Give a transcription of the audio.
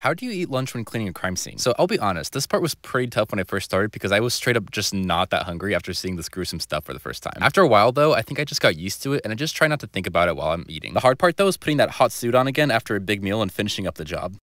How do you eat lunch when cleaning a crime scene? So I'll be honest, this part was pretty tough when I first started because I was straight up just not that hungry after seeing this gruesome stuff for the first time. After a while though, I think I just got used to it and I just try not to think about it while I'm eating. The hard part though is putting that hot suit on again after a big meal and finishing up the job.